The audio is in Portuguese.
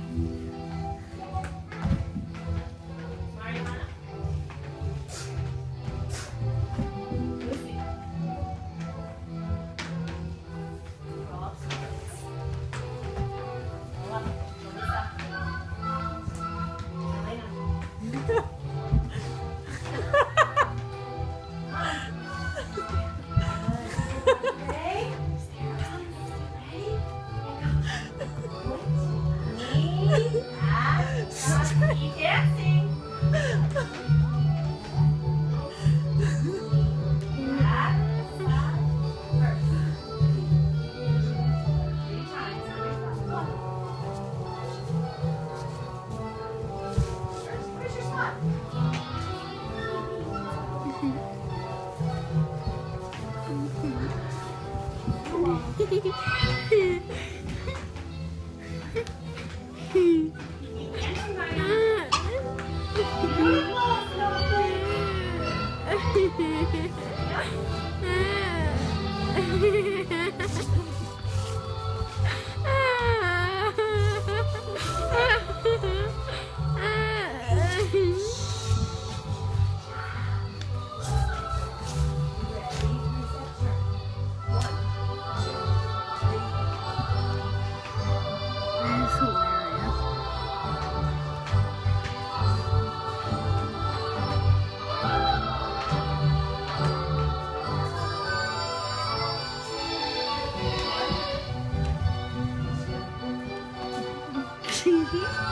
Bye. Hehehehe দেখি